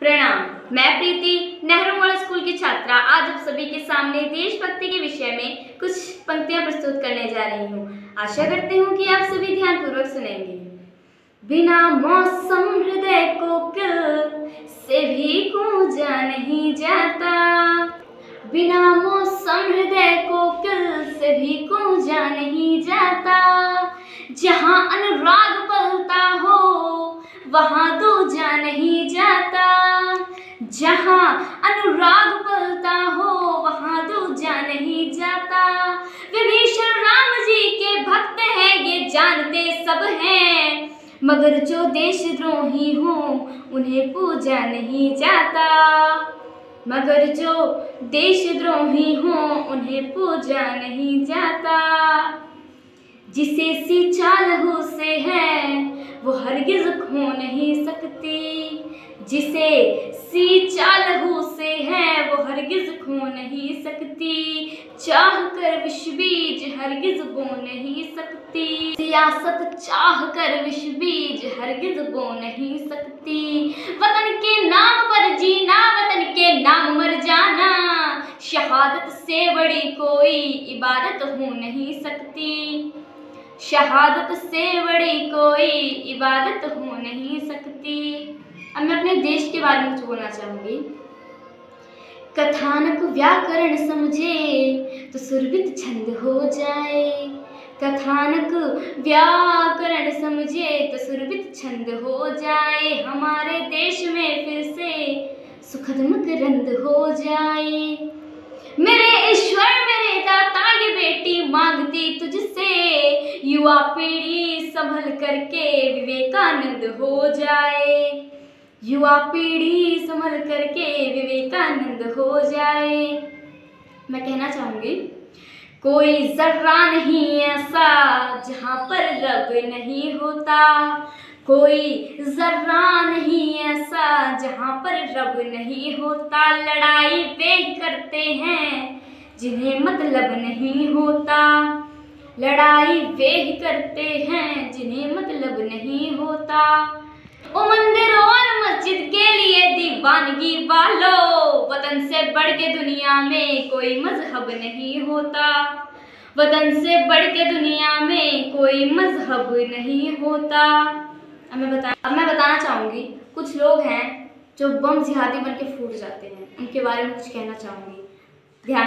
प्रणाम। मैं प्रीति, Nehru model school की छात्रा। आज आप सभी के सामने देशभक्ति के विषय में कुछ पंक्तियाँ प्रस्तुत करने जा रही हूँ। आशा करती हूँ कि आप सभी ध्यानपूर्वक सुनेंगे। बिना मौसम हृदय को से भी कूजा नहीं जाता। बिना मौसम हृदय को से भी कूजा नहीं जाता। जहाँ अनुराग अनुराग पलता हो, वहाँ दूजा नहीं जाता। विभीषण राम जी के भक्त हैं, ये जानते सब हैं। मगर जो देशद्रोही हो, उन्हें पूजा नहीं जाता। मगर जो देशद्रोही हो, उन्हें पूजा नहीं जाता। जिसे सींचा लहू से है, वो हरगिज खो नहीं सकती। जिसे सींचा लहू से है, वो हरगिज खो नहीं सकती। चाह कर विष बीज हरगिज बो नहीं सकती। सियासत चाह कर विष बीज हरगिज बो नहीं सकती। वतन के नाम पर जीना, वतन के नाम मर जाना। शहादत से बड़ी कोई इबादत हो नहीं सकती। शहादत से बड़ी कोई इबादत हो नहीं सकती। अब मैं अपने देश के बारे में बोलना चाहूँगी। कथानक व्याकरण समझे तो सुरभित छंद हो जाए। कथानक व्याकरण समझे तो सुरभित छंद हो जाए। हमारे देश में फिर से सुखद मकरंद हो जाए। मेरे ईश्वर, मेरे दाता ये बेटी मांगती तुझसे, युवा पीढ़ी संभल करके विवेकानंद हो जाए। युवा पीढ़ी संभल करके विवेकानंद हो जाए। मैं कहना चाहूँगी, कोई जर्रा नहीं ऐसा जहाँ पर रब नहीं होता। कोई जर्रा नहीं ऐसा जहाँ पर रब नहीं होता। लड़ाई वे करते हैं जिन्हें मतलब नहीं होता। लड़ाई वे करते हैं जिन्हें मतलब नहीं होता। ओ मंदिर से बढ़ के दुनिया में कोई मज़हब नहीं होता। वतन से बढ़ के दुनिया में कोई मज़हब नहीं होता। अब मैं बता, अब मैं बताना चाहूँगी, कुछ लोग हैं जो बम जिहादी बन के फूट जाते हैं। उनके बारे में कुछ कहना चाहूँगी। ध्यान